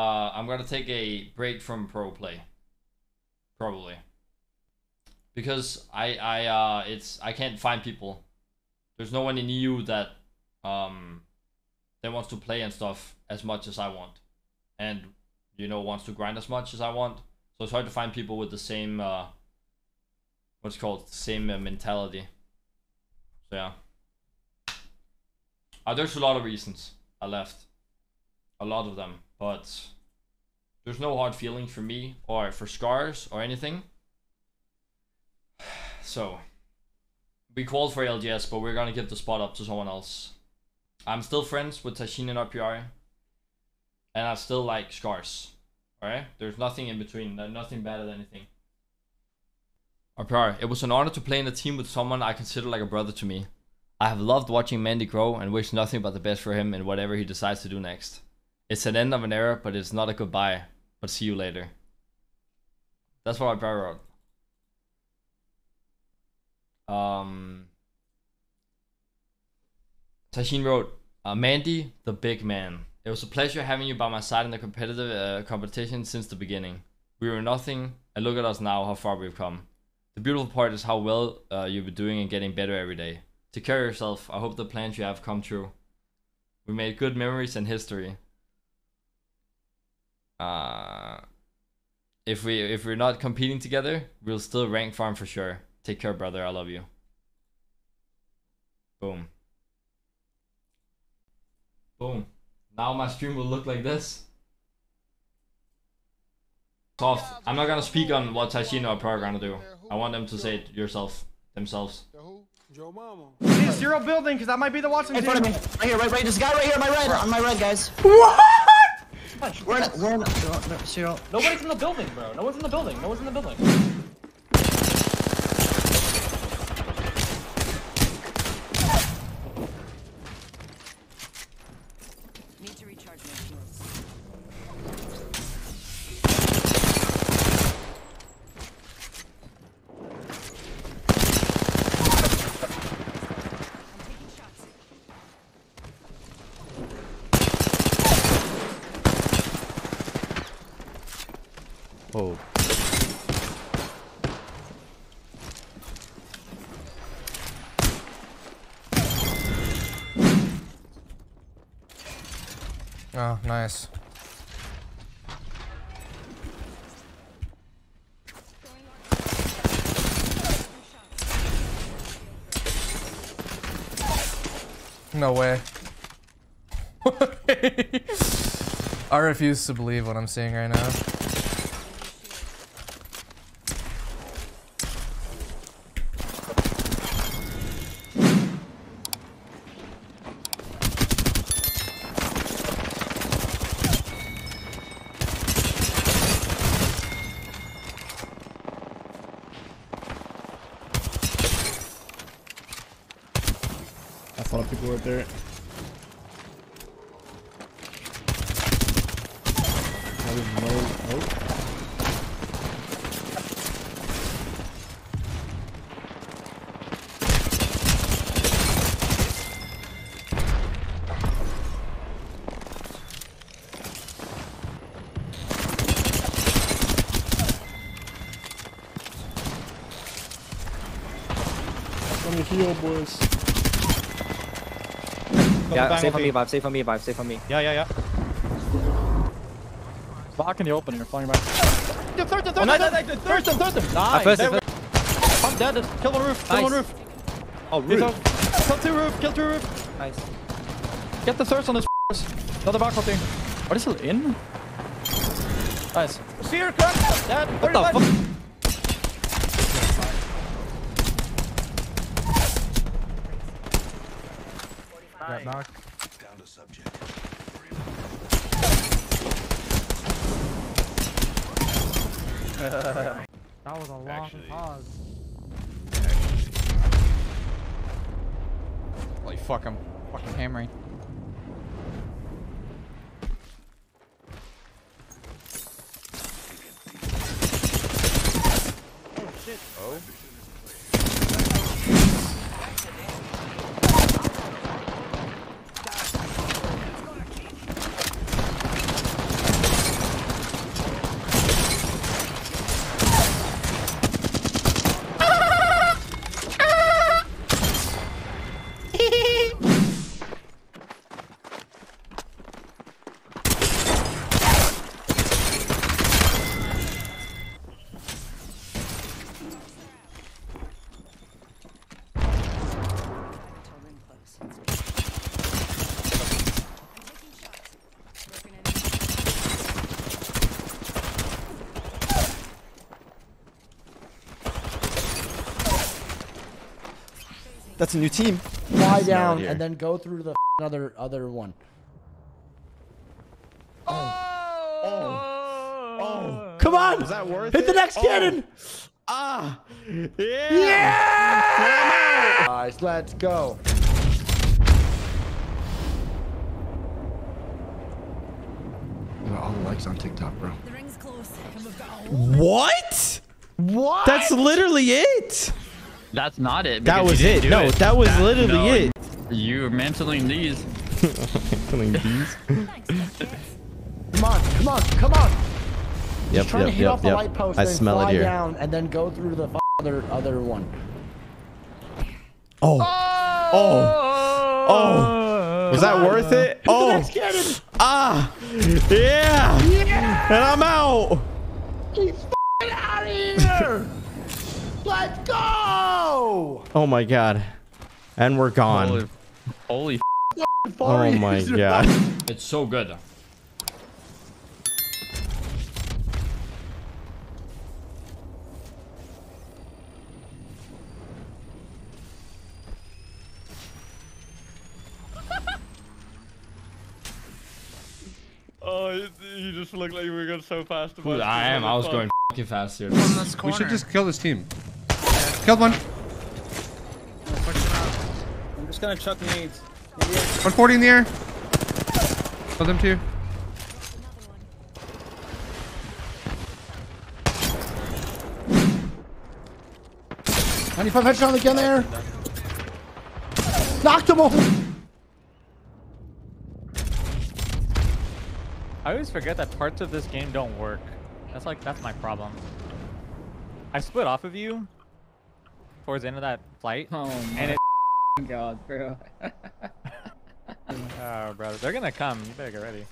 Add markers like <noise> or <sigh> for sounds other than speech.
Uh, I'm gonna take a break from pro play. Probably. Because I I uh it's I can't find people. There's no one in EU that um that wants to play and stuff as much as I want. And you know wants to grind as much as I want. So it's hard to find people with the same uh what's called same uh, mentality. So yeah. Uh, there's a lot of reasons I left. A lot of them, but there's no hard feelings for me or for Scarz or anything. <sighs> So we called for LGS, but we're gonna give the spot up to someone else. I'm still friends with Taisheen and RPR, and I still like Scarz. Alright? There's nothing in between, nothing bad at anything. RPR, it was an honor to play in a team with someone I consider like a brother to me. I have loved watching Mande grow and wish nothing but the best for him in whatever he decides to do next. It's an end of an era, but it's not a goodbye. But see you later. That's what I wrote. Um, Taisheen wrote, uh, Mande, the big man. It was a pleasure having you by my side in the competitive uh, competition since the beginning. We were nothing, and look at us now, how far we've come. The beautiful part is how well uh, you've been doing and getting better every day. Take care of yourself. I hope the plans you have come true. We made good memories and history. Uh, if we if we're not competing together, we'll still rank farm for sure. Take care, brother. I love you. Boom. Boom. Now my stream will look like this. Soft. I'm not gonna speak on what Tashino are gonna do. I want them to say it yourself themselves. Joe Mama. See, zero building, because that might be the Watson In front of me. Right here, right, right. This guy right here my red. On my red, guys. What? We're in, we're in, zero. Nobody's in the building, bro. No one's in the building. No one's in the building. Oh. Oh, nice. No way. <laughs> I refuse to believe what I'm seeing right now. People were there. I didn't know. Oh. Let me heal, boys. Yeah, safe on me, Vibe. Safe on me, Vibe. Safe on me. Yeah, yeah, yeah. Back in the open, you're flying back. Yeah, Thurston, Oh, no, Thurston, no, no, no, Thurston, Thurston. I Nice. first, There I we go. I'm dead. Kill one roof. Kill Nice. one roof. Oh, He's rude. out. Kill two roof. Kill two roof. Nice. Get the thirst on this. Another back thing. Are they still in? Nice. Seer cut. Dead. What the fuck? Got knocked. <laughs> that was a long pause. Holy fuck, I'm fucking hammering. Oh, That's a new team. Fly down and then go through the other other one. Oh. Oh. Oh. Come on! Was that worth Hit the next Oh. cannon! Ah. Yeah. Yeah! Guys, let's go. all the likes on TikTok, bro. The ring's close. And we've got a What? What? That's literally it. That's not it. That was you didn't it. do No, that was literally no, it. You're mantling these. <laughs> Killing these. <laughs> Come on, come on, come on! Yep, Just trying to yep, hit yep, off the yep. light post, I then smell fly it here. down, and then go through the other other one. Oh. Oh. Oh. Was that worth it? <laughs> Oh. Next cannon! Ah. Yeah. Yeah! And I'm out. He's Let's go! Oh my god. And we're gone. Holy, holy Oh my god. It's so good. Oh, you just look like you were going so fast. Dude, I am. I was going fucking fast here. We should just kill this team. Killed one. I'm just gonna chuck nades. 140 in the air. Killed them too. Ninety-five headshot again there. Knocked him over. I always forget that parts of this game don't work. That's like, that's my problem. I split off of you towards the end of that flight. Oh my and it, god, bro. <laughs> oh, brother, they're gonna come. You better get ready.